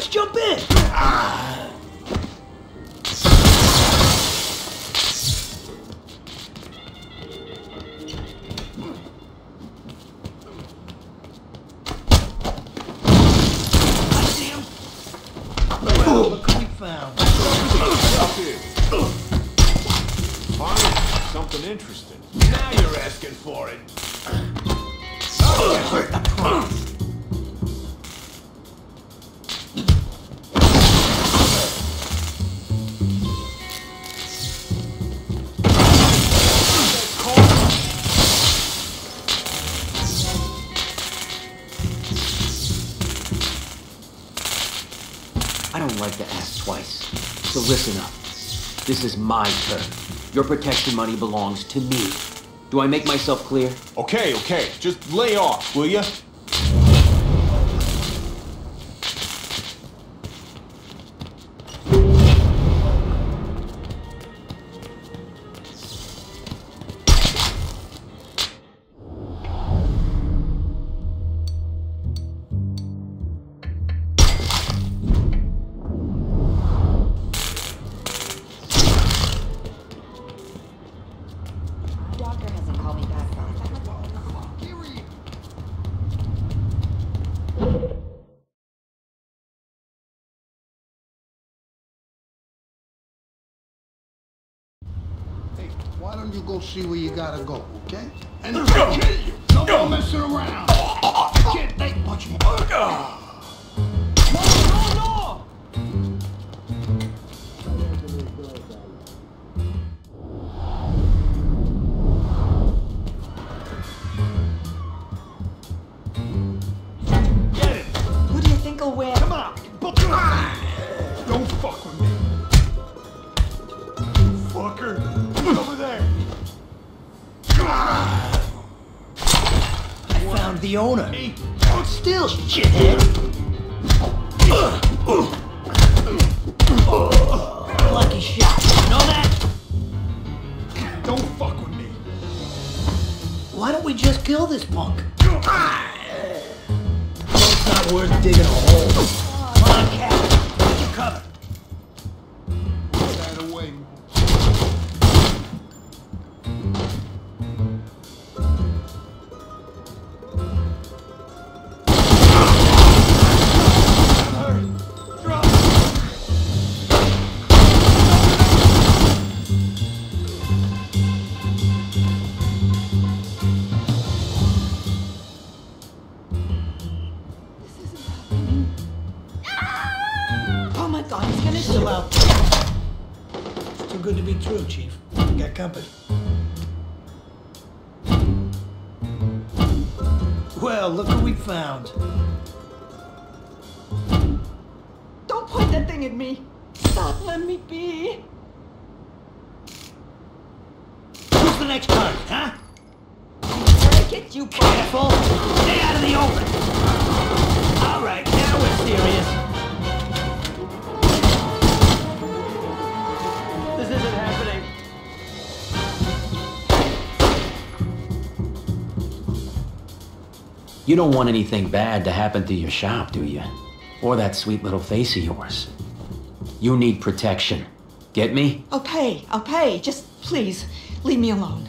Let's jump in! I see him! Look who we found. Finally, something interesting. Now you're asking for it. Hurt the prom. So listen up. This is my turn. Your protection money belongs to me. Do I make myself clear? Okay, okay, just lay off, will ya? Doctor hasn't called me back. Hey, why don't you go see where you gotta go, okay? And kill you! No more messing around! I can't take much more. Don't fuck with me. Fucker. Over there. I found the owner. Hold still, shithead! Lucky shot. You know that? Don't fuck with me. Why don't we just kill this punk? Well, it's not worth digging a hole. Good to be true, Chief. We got company. Well, look who we found. Don't point that thing at me. Stop, let me be. Who's the next target, huh? Get you. Careful! Stay out of the open! All right, now we're serious. You don't want anything bad to happen to your shop, do you? Or that sweet little face of yours. You need protection. Get me? I'll pay, I'll pay. Just please, leave me alone.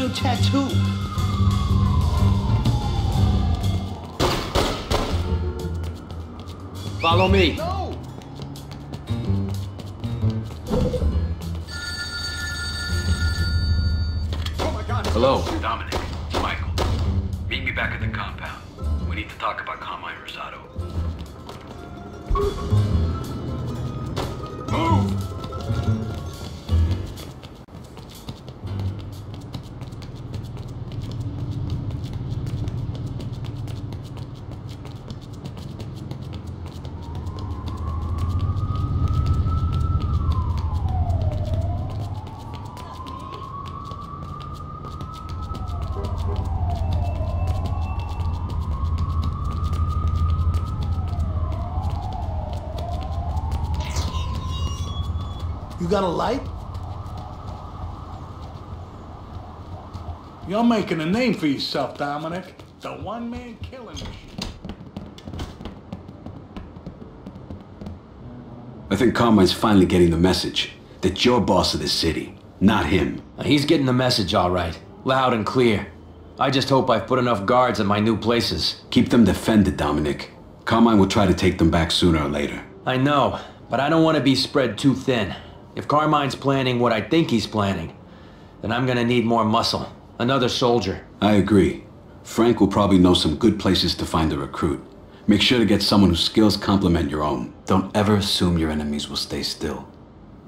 New tattoo. Follow me. No! Oh my god. Hello. Dominic, Michael, meet me back at the compound. We need to talk about Carmine Rosato. Move. Got a light? You're making a name for yourself, Dominic. The one-man killing machine. I think Carmine's finally getting the message that you're boss of this city, not him. He's getting the message all right. Loud and clear. I just hope I've put enough guards at my new places. Keep them defended, Dominic. Carmine will try to take them back sooner or later. I know, but I don't want to be spread too thin. If Carmine's planning what I think he's planning, then I'm gonna need more muscle. Another soldier. I agree. Frank will probably know some good places to find a recruit. Make sure to get someone whose skills complement your own. Don't ever assume your enemies will stay still.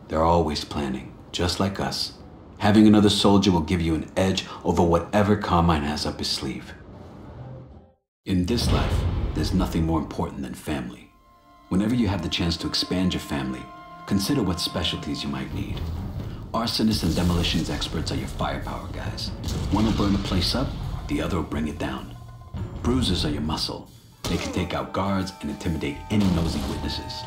They're always planning, just like us. Having another soldier will give you an edge over whatever Carmine has up his sleeve. In this life, there's nothing more important than family. Whenever you have the chance to expand your family, consider what specialties you might need. Arsonists and demolitions experts are your firepower guys. One will burn a place up, the other will bring it down. Bruisers are your muscle. They can take out guards and intimidate any nosy witnesses.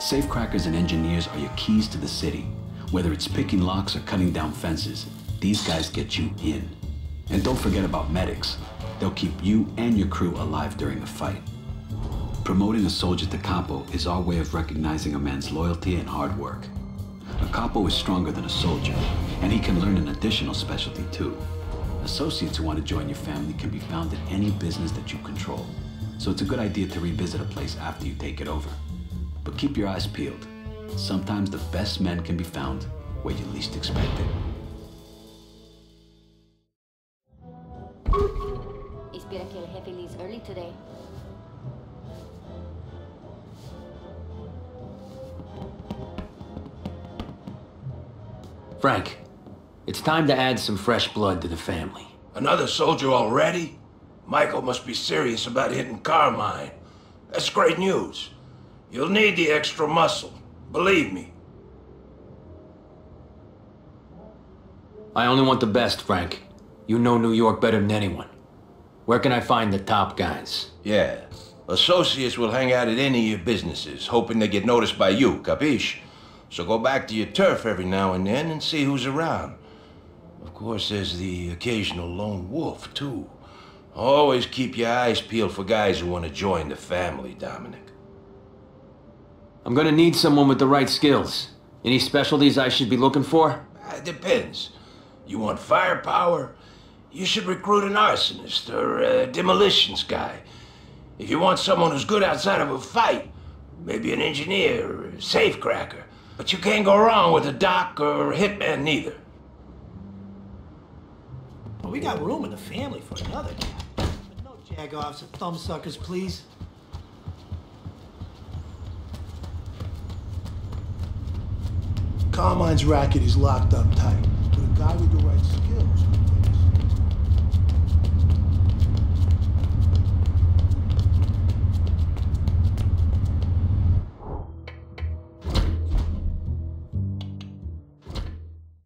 Safecrackers and engineers are your keys to the city. Whether it's picking locks or cutting down fences, these guys get you in. And don't forget about medics. They'll keep you and your crew alive during a fight. Promoting a soldier to capo is our way of recognizing a man's loyalty and hard work. A capo is stronger than a soldier, and he can learn an additional specialty too. Associates who want to join your family can be found in any business that you control, so it's a good idea to revisit a place after you take it over. But keep your eyes peeled. Sometimes the best men can be found where you least expect it. Espera que el jefe leaves early today. Frank, it's time to add some fresh blood to the family. Another soldier already? Michael must be serious about hitting Carmine. That's great news. You'll need the extra muscle. Believe me. I only want the best, Frank. You know New York better than anyone. Where can I find the top guys? Yeah. Associates will hang out at any of your businesses, hoping they get noticed by you, capiche? So go back to your turf every now and then and see who's around. Of course, there's the occasional lone wolf, too. Always keep your eyes peeled for guys who want to join the family, Dominic. I'm gonna need someone with the right skills. Any specialties I should be looking for? It depends. You want firepower? You should recruit an arsonist or a demolitions guy. If you want someone who's good outside of a fight, maybe an engineer or a safecracker. But you can't go wrong with a doc or a hitman neither. Well, we got room in the family for another guy. But no jagoffs or thumbsuckers, please. Carmine's racket is locked up tight. But a guy with the right skills